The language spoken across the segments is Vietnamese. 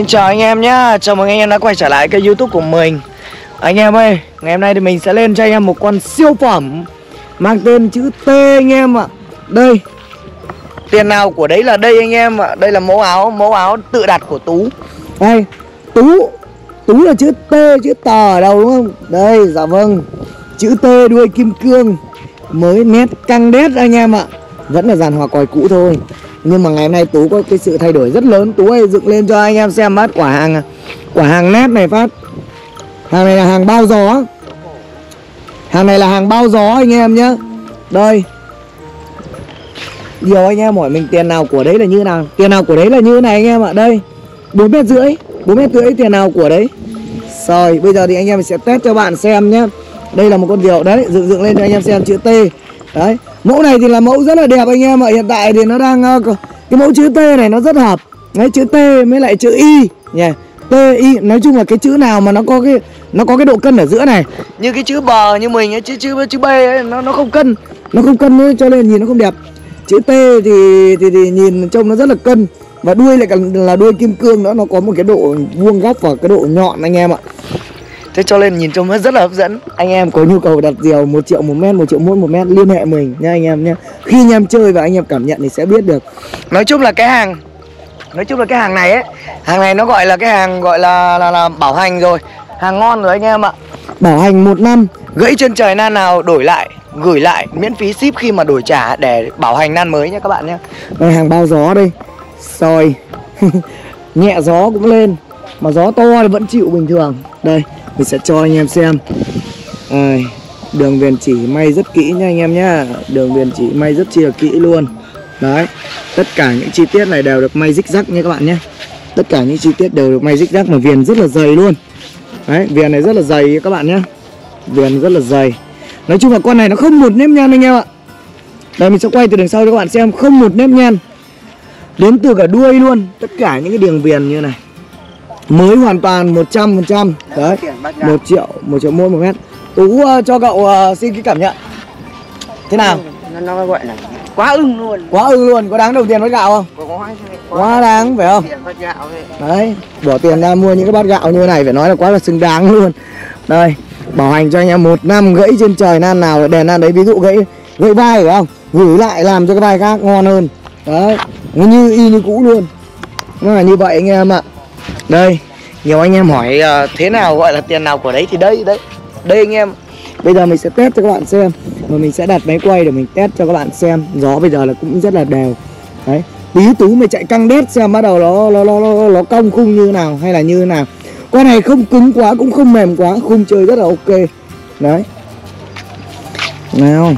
Xin chào anh em nhá, chào mừng anh em đã quay trở lại kênh youtube của mình. Anh em ơi, ngày hôm nay thì mình sẽ lên cho anh em một con siêu phẩm Mang tên chữ T anh em ạ. Đây. Tiền nào của đấy là đây anh em ạ. Đây là mẫu áo, mẫu áo tự đặt của Tú. Đây, Tú Tú là chữ T, chữ tờ ở đâu đúng không? Đây, dạ vâng. Chữ T đuôi kim cương Mới nét căng đét anh em ạ. Vẫn là dàn hòa còi cũ thôi nhưng mà ngày hôm nay Tú có cái sự thay đổi rất lớn. Tú ơi, dựng lên cho anh em xem phát quả hàng Quả hàng nét này phát. Hàng này là hàng bao gió. Hàng này là hàng bao gió anh em nhé Đây. Nhiều anh em hỏi mình tiền nào của đấy là như nào. Tiền nào của đấy là như này anh em ạ. Đây. Bốn mét rưỡi. Bốn mét rưỡi tiền nào của đấy. Rồi, bây giờ thì anh em sẽ test cho bạn xem nhé Đây là một con diều đấy, Dựng dựng lên cho anh em xem. Chữ T. Đấy Mẫu này thì là mẫu rất là đẹp anh em ạ. Hiện tại thì nó đang uh, Cái mẫu chữ T này nó rất hợp. Đấy chữ T mới lại chữ Y nha T Y nói chung là cái chữ nào mà nó có cái nó có cái độ cân ở giữa này. Như cái chữ bờ như mình ấy chữ chữ chữ B ấy nó nó không cân. Nó không cân nữa cho nên nhìn nó không đẹp. Chữ T thì, thì thì nhìn trông nó rất là cân. Và đuôi lại là đuôi kim cương nữa nó có một cái độ vuông góc và cái độ nhọn anh em ạ. Thế cho nên nhìn trông rất là hấp dẫn. Anh em có nhu cầu đặt diều 1 triệu 1 mét, 1 triệu mốt 1 mét liên hệ mình nha anh em nhé Khi anh em chơi và anh em cảm nhận thì sẽ biết được. Nói chung là cái hàng Nói chung là cái hàng này ấy Hàng này nó gọi là cái hàng gọi là, là, là bảo hành rồi. Hàng ngon rồi anh em ạ. Bảo hành một năm. Gãy chân trời nan nào đổi lại Gửi lại miễn phí ship khi mà đổi trả Để bảo hành nan mới nhé các bạn nhé Đây hàng bao gió đây. Rồi Nhẹ gió cũng lên Mà gió to thì vẫn chịu bình thường. Đây mình sẽ cho anh em xem. À, đường viền chỉ may rất kỹ nha anh em nhá. Đường viền chỉ may rất chi là kỹ luôn. Đấy tất cả những chi tiết này đều được may rích rắc nha các bạn nhé. Tất cả những chi tiết đều được may rích rắc mà viền rất là dày luôn. Đấy viền này rất là dày các bạn nhé viền rất là dày. Nói chung là con này nó không một nếp nhăn anh em ạ. Đây mình sẽ quay từ đằng sau cho các bạn xem. Không một nếp nhăn. Đến từ cả đuôi luôn. Tất cả những cái đường viền như này mới hoàn toàn 100% đấy một triệu một triệu mốt một mét. Tú uh, cho cậu uh, xin cái cảm nhận. Thế nào? Nó, nó gọi là quá ưng luôn. Quá ưng luôn có đáng đồng tiền bát gạo không? Quá, quá đáng phải không? Đấy bỏ tiền ra mua những cái bát gạo như này phải nói là quá là xứng đáng luôn. Đây bảo hành cho anh em một năm gãy trên trời nan nào đèn nan đấy ví dụ gãy gãy vai phải không? Gửi lại làm cho cái vai khác ngon hơn. Đấy nó như y như cũ luôn. Nó là như vậy anh em ạ đây nhiều anh em hỏi uh, thế nào gọi là tiền nào của đấy thì đây đấy đây anh em. Bây giờ mình sẽ test cho các bạn xem và mình sẽ đặt máy quay để mình test cho các bạn xem. Gió bây giờ là cũng rất là đều. Đấy tí tú mày chạy căng đét xem bắt đầu nó nó nó nó, nó cong khung như nào hay là như nào. Con này không cứng quá cũng không mềm quá khung chơi rất là ok. Đấy. Nào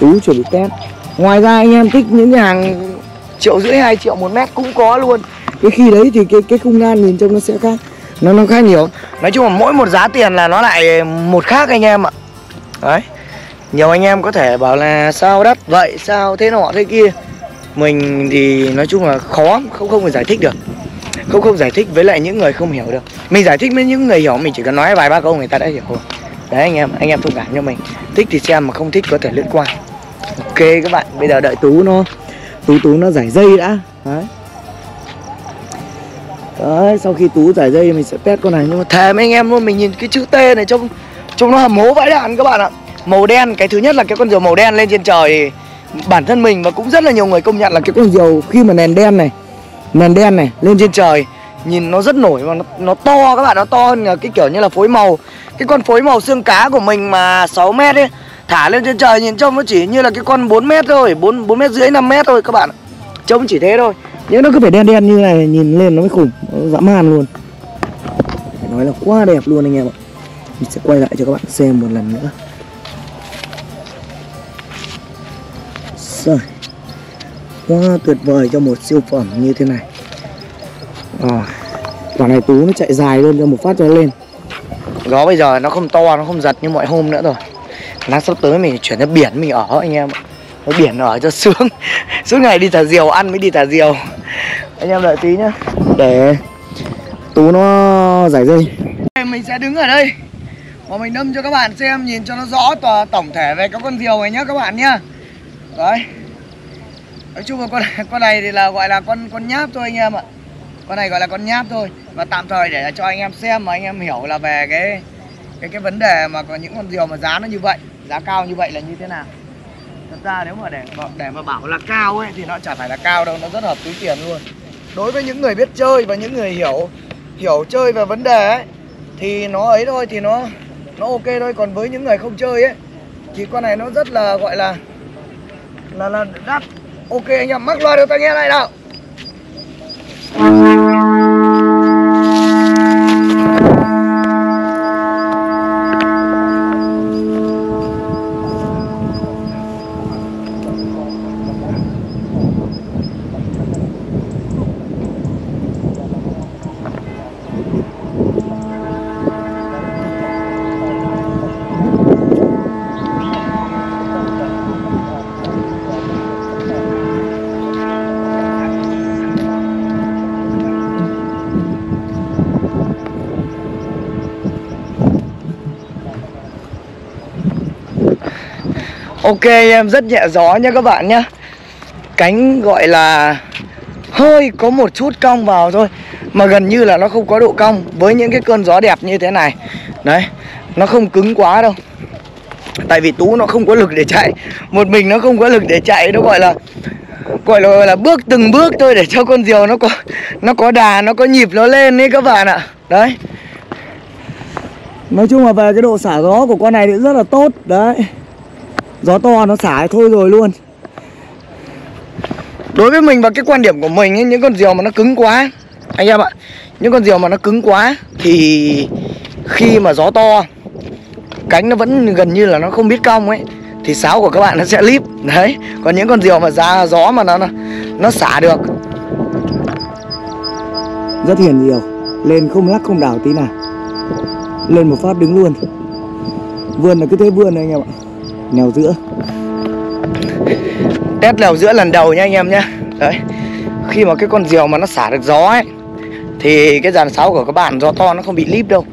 tú chuẩn bị test. Ngoài ra anh em thích những cái hàng triệu rưỡi hai triệu một mét cũng có luôn cái khi đấy thì cái cái không gian nhìn trông nó sẽ khác. Nó nó khác nhiều. Nói chung là mỗi một giá tiền là nó lại một khác anh em ạ. Đấy. Nhiều anh em có thể bảo là sao đắt vậy, sao thế nọ thế kia. Mình thì nói chung là khó, không không thể giải thích được. Không không giải thích với lại những người không hiểu được. Mình giải thích với những người hiểu, mình chỉ cần nói vài ba câu người ta đã hiểu rồi. Đấy anh em anh em thông cảm cho mình. Thích thì xem mà không thích có thể lướt qua. Ok các bạn, bây giờ đợi tú nó, tú tú nó giải dây đã. Đấy. Đấy, sau khi Tú giải dây mình sẽ test con này. Nhưng mà thề mấy anh em luôn, mình nhìn cái chữ T này trông Trông nó hầm hố vãi đạn các bạn ạ. Màu đen, cái thứ nhất là cái con diều màu đen lên trên trời. Bản thân mình và cũng rất là nhiều người công nhận là cái con diều khi mà nền đen này Nền đen này lên trên trời Nhìn nó rất nổi và nó, nó to các bạn, nó to hơn cái kiểu như là phối màu. Cái con phối màu xương cá của mình mà 6 mét ấy Thả lên trên trời nhìn trông nó chỉ như là cái con 4 mét thôi 4, 4 mét rưỡi 5 mét thôi các bạn Trông chỉ thế thôi nhưng nó cứ phải đen đen như này nhìn lên nó mới khủng nó dã man luôn. Phải nói là quá đẹp luôn anh em ạ. Mình sẽ quay lại cho các bạn xem một lần nữa. Rồi. Quá tuyệt vời cho một siêu phẩm như thế này. À, quả này tú nó chạy dài luôn cho một phát cho nó lên. Gió bây giờ nó không to nó không giật như mọi hôm nữa rồi. Lát sắp tới mình chuyển ra biển mình ở anh em ạ. Ở biển ở cho sướng suốt ngày đi thả diều ăn mới đi thả diều. Anh em đợi tí nhá. Để tú nó giải dây. Mình sẽ đứng ở đây. Và mình đâm cho các bạn xem nhìn cho nó rõ tòa tổng thể về các con diều này nhá các bạn nhá. Đấy. Nói chung là con con này thì là gọi là con con nháp thôi anh em ạ. Con này gọi là con nháp thôi. Và tạm thời để cho anh em xem mà anh em hiểu là về cái cái cái vấn đề mà có những con diều mà giá nó như vậy giá cao như vậy là như thế nào thật ra nếu mà để để mà bảo là cao ấy, thì nó chả phải là cao đâu, nó rất hợp túi tiền luôn. Đối với những người biết chơi và những người hiểu hiểu chơi về vấn đề ấy, thì nó ấy thôi, thì nó nó ok thôi. Còn với những người không chơi ấy, thì con này nó rất là, gọi là là là đắt ok anh em, mắc loa được, ta nghe này nào. Ok em rất nhẹ gió nha các bạn nhé Cánh gọi là hơi có một chút cong vào thôi Mà gần như là nó không có độ cong Với những cái cơn gió đẹp như thế này. Đấy Nó không cứng quá đâu. Tại vì Tú nó không có lực để chạy Một mình nó không có lực để chạy Nó gọi là Gọi là, gọi là bước từng bước thôi Để cho con diều nó có Nó có đà, nó có nhịp nó lên ấy các bạn ạ. Đấy. Nói chung là về cái độ xả gió của con này thì rất là tốt. Đấy. Gió to nó xả thôi rồi luôn. Đối với mình và cái quan điểm của mình ấy, Những con diều mà nó cứng quá Anh em ạ Những con diều mà nó cứng quá Thì khi mà gió to Cánh nó vẫn gần như là nó không biết cong ấy Thì sáo của các bạn nó sẽ líp. Đấy Còn những con diều mà ra gió mà nó Nó xả được. Rất hiền diều Lên không lắc không đảo tí nào. Lên một phát đứng luôn. Vươn là cứ thế vươn này anh em ạ Nèo giữa. Test nèo giữa lần đầu nha anh em nhé Đấy Khi mà cái con diều mà nó xả được gió ấy Thì cái dàn sáo của các bạn gió to nó không bị líp đâu.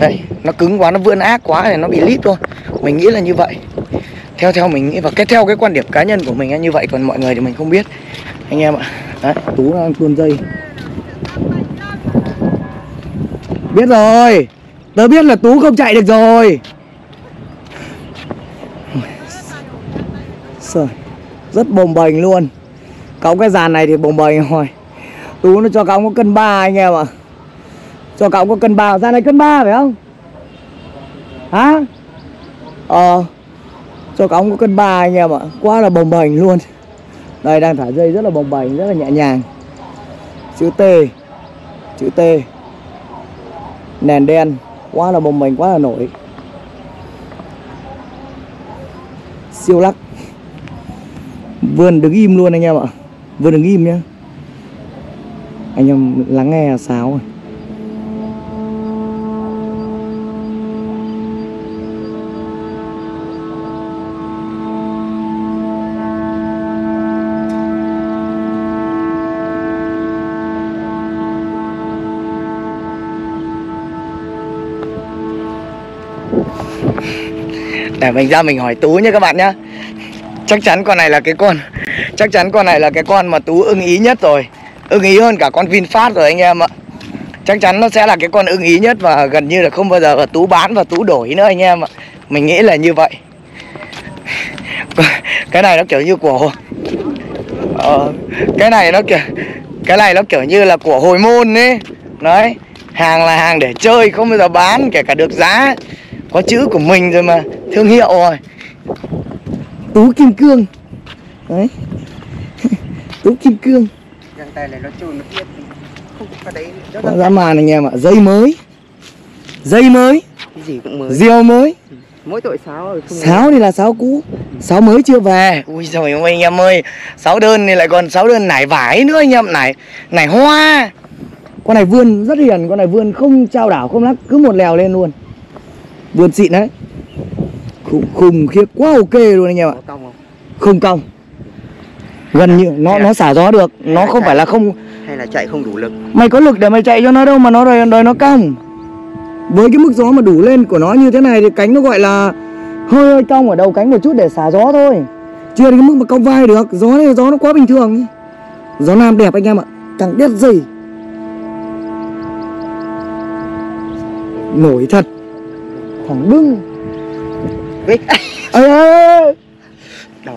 Đấy Nó cứng quá, nó vươn ác quá thì nó bị líp thôi. Mình nghĩ là như vậy. Theo theo mình nghĩ và cái theo cái quan điểm cá nhân của mình là như vậy Còn mọi người thì mình không biết. Anh em ạ Đấy Tú đang tuôn dây. Biết rồi. Tớ biết là Tú không chạy được rồi. Rồi. Rất bồng bềnh luôn. Cõng cái dàn này thì bồng bềnh rồi. Tú nó cho cõng có cân 3 anh em ạ. Cho cõng có cân 3 Dàn này cân 3 phải không? Hả? Ờ. Cho cõng có cân 3 anh em ạ. Quá là bồng bềnh luôn. Đây đang thả dây rất là bồng bềnh, rất là nhẹ nhàng. Chữ T. Chữ T. Nền đen. Quá là bồng bềnh, quá là nổi. Siêu lắc. Vươn đứng im luôn anh em ạ. Vươn đứng im nhé Anh em lắng nghe sáo rồi. Để mình ra mình hỏi Tú nhé các bạn nhé Chắc chắn con này là cái con Chắc chắn con này là cái con mà Tú ưng ý nhất rồi. Ưng ý hơn cả con VinFast rồi anh em ạ. Chắc chắn nó sẽ là cái con ưng ý nhất Và gần như là không bao giờ Tú bán và Tú đổi nữa anh em ạ. Mình nghĩ là như vậy. Cái này nó kiểu như của ờ, Cái này nó kiểu Cái này nó kiểu như là của hồi môn ấy. Đấy Hàng là hàng để chơi không bao giờ bán Kể cả được giá. Có chữ của mình rồi mà Thương hiệu rồi. Tú Kim Cương. Đấy. Tú Kim Cương. Găng tay này nó trôn nó tiếp Không có đấy màn anh em ạ. Dây mới. Dây mới. Cái gì cũng mới. Diều mới. Mỗi tội sáo rồi không Sáo thì là sáo cũ. Sáo mới chưa về. Ui ơi anh em ơi. Sáo đơn thì lại còn sáo đơn nải vải nữa anh em. Nải, nải hoa. Con này vươn rất hiền. Con này vươn không trao đảo không lắc. Cứ một lèo lên luôn. Vươn xịn đấy khủng, khủng khiếp quá ok luôn anh em ạ. Cong không? không cong. Gần như nó nó xả gió được. hay nó không phải là không hay là chạy không đủ lực? Mày có lực để mày chạy cho nó đâu mà nó đòi đòi nó cong. Với cái mức gió mà đủ lên của nó như thế này thì cánh nó gọi là hơi hơi cong ở đầu cánh một chút để xả gió thôi. Chưa đến cái mức mà cong vai được. Gió này gió nó quá bình thường gió nam đẹp anh em ạ. Càng đét gì nổi thật. Thẳng đứng Ê, ơi ơi Đó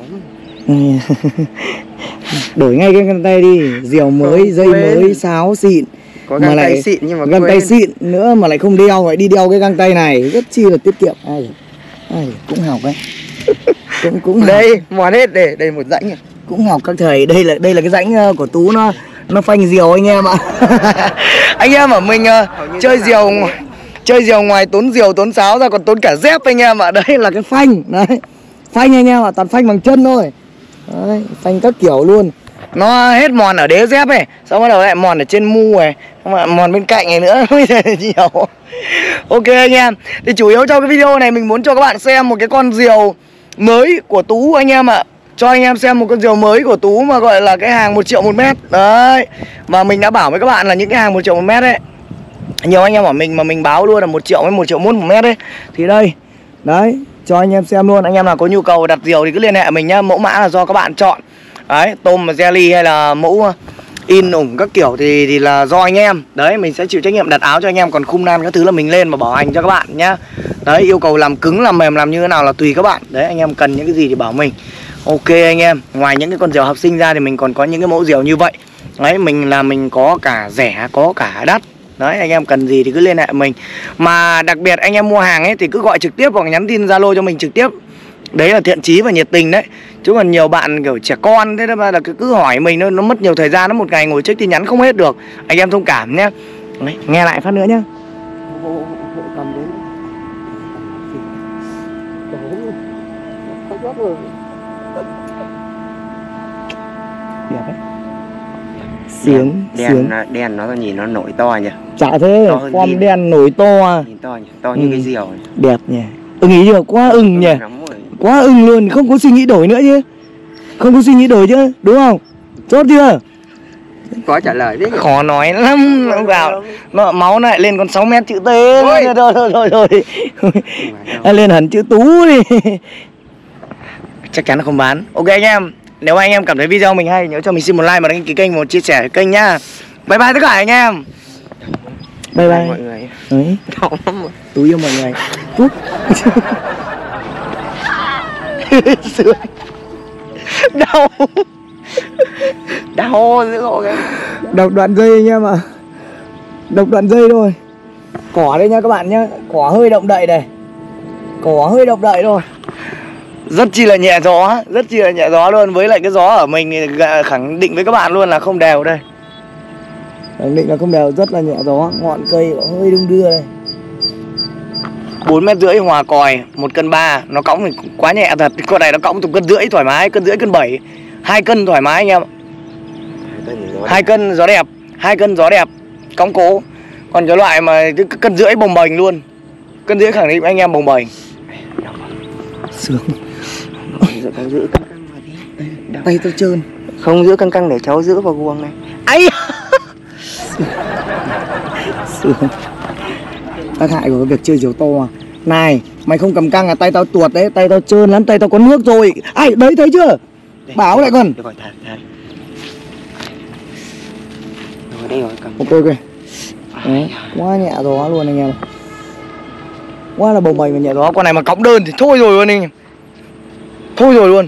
đổi ngay cái găng tay đi. Diều mới Không, dây quên. mới sáo xịn. Có Mà găng lại tay xịn nhưng mà găng tay xịn nữa mà lại không đeo lại đi đeo cái găng tay này. Rất chi là tiết kiệm. Ai ai cũng học đấy. Cũng cũng học, Đây, mòn hết để đây một rãnh cũng học các thầy. Đây là đây là cái rãnh ờ, của tú nó nó phanh diều anh em ạ. Anh em ở mình như chơi diều chơi diều ngoài tốn diều tốn sáo ra, còn tốn cả dép anh em ạ. Đây là cái phanh, đấy. Phanh anh em ạ, toàn phanh bằng chân thôi. Đấy, phanh các kiểu luôn. Nó hết mòn ở đế dép này xong bắt đầu lại mòn ở trên mu này, xong mòn bên cạnh này nữa. Bây giờ nhiều. Ok anh em, thì chủ yếu trong cái video này mình muốn cho các bạn xem một cái con diều mới của tú anh em ạ. Cho anh em xem một con diều mới của tú mà gọi là cái hàng một triệu một mét. Đấy và mình đã bảo với các bạn là những cái hàng một triệu một mét đấy nhiều anh em bảo mình mà mình báo luôn là một triệu với một triệu mốt một mét đấy thì đây, đấy, cho anh em xem luôn. Anh em nào có nhu cầu đặt diều thì cứ liên hệ mình nhá. Mẫu mã là do các bạn chọn. Đấy, tôm mà jelly hay là mẫu ờ, in ủng các kiểu thì thì là do anh em. Đấy, mình sẽ chịu trách nhiệm đặt áo cho anh em. Còn khung nan các thứ là mình lên và bảo hành cho các bạn nhá. Đấy, yêu cầu làm cứng, làm mềm, làm như thế nào là tùy các bạn. Đấy, anh em cần những cái gì thì bảo mình. Ok anh em, ngoài những cái con diều học sinh ra thì mình còn có những cái mẫu diều như vậy. Đấy, mình là mình có cả rẻ, có cả đắt. Đấy anh em cần gì thì cứ liên hệ mình Mà đặc biệt anh em mua hàng ấy thì cứ gọi trực tiếp hoặc nhắn tin Zalo cho mình trực tiếp Đấy là thiện chí và nhiệt tình đấy Chứ còn nhiều bạn kiểu trẻ con thế đó là cứ, cứ hỏi mình nó, nó mất nhiều thời gian Nó một ngày ngồi trước tin nhắn không hết được Anh em thông cảm nhé đấy, Nghe lại phát nữa nhá Hộ- hộ Sướng đèn, Sướng. nó- đèn nó nhìn nó nổi to nhỉ? Chả thế hơn Form pin. đen nổi to à. Nhìn to nhỉ? To như Ừ. cái diều nhỉ Đẹp nhỉ? Ưng ý chưa? Quá ưng nhỉ? rồi. Quá ưng luôn Không có suy nghĩ đổi nữa chứ. Không có suy nghĩ đổi chứ Đúng không? Chốt chưa? Có trả lời đấy khó nói lắm nó vào nó máu lại lên còn 6 mét chữ T. Thôi thôi thôi thôi lên hẳn chữ tú đi. Chắc chắn là không bán. Ok anh em nếu anh em cảm thấy video mình hay nhớ cho mình xin một like và đăng ký kênh một chia sẻ kênh nhá. Bye bye tất cả anh em. Bye bye. Mọi người. Đấy, Đau lắm rồi. tú yêu mọi người. Đau. Đau dữ dội cái Đọc đoạn dây anh em ạ. Đọc đoạn dây thôi. Cỏ đây nha các bạn nhá. Cỏ hơi động đậy này Cỏ hơi động đậy thôi Rất chi là nhẹ gió Rất chi là nhẹ gió luôn. Với lại cái gió ở mình thì khẳng định với các bạn luôn là không đều đây. Khẳng định là không đều Rất là nhẹ gió. Ngọn cây nó hơi đung đưa đây. 4 mét rưỡi hòa còi một cân ba. Nó cõng thì quá nhẹ thật. Con này nó cõng từ cân rưỡi thoải mái Cân rưỡi cân 7 hai cân thoải mái anh em hai cân gió đẹp hai cân gió đẹp. Cong cố. Còn cái loại mà cái cân rưỡi bồng bềnh luôn. Cân rưỡi khẳng định anh em bồng bềnh. Sướng Giữ căng giữ căng căng vào đi. Đau. tay tôi trơn. Không giữ căng căng để cháu giữ vào guồng này. Ấy sướng. Tác hại của cái việc chơi diều to à. Này mày không cầm căng à tay tao tuột đấy tay tao trơn lắm tay tao có nước rồi. Ai đấy thấy chưa? Đây, Bảo lại còn. Rồi thật thật Rồi đây rồi cầm. Ok ok. Đấy, quá nhẹ gió luôn anh em. Quá là bồng bềnh và nhẹ gió. Con này mà cõng đơn thì thôi rồi luôn anh em thôi rồi luôn.